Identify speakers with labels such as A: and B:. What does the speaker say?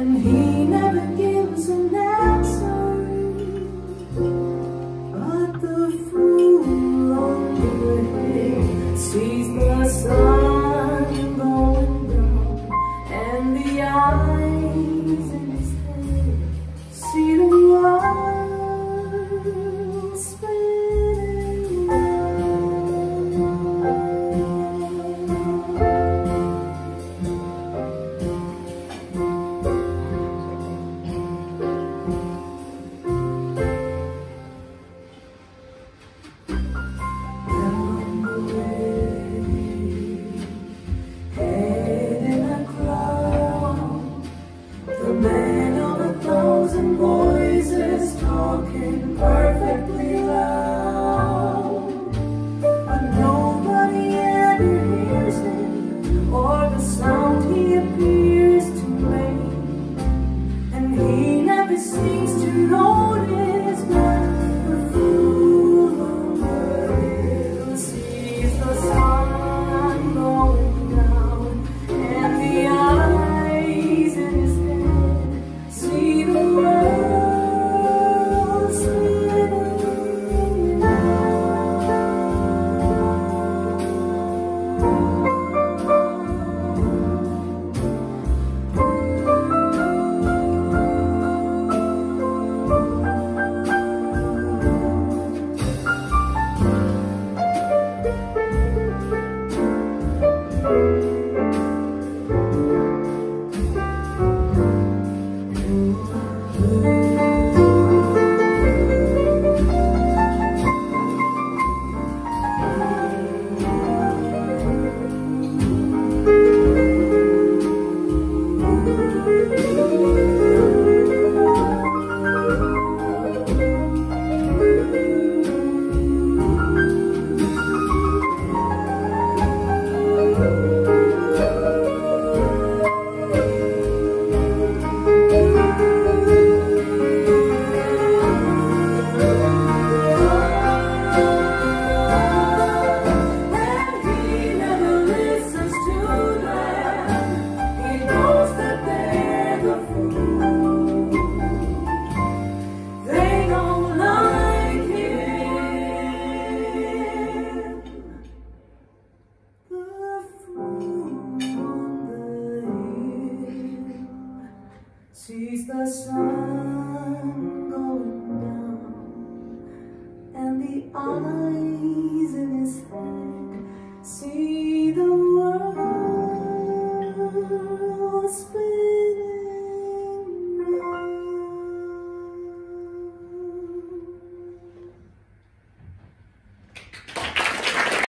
A: And he never gives an answer. But the fool on the hill sees never seems to the sun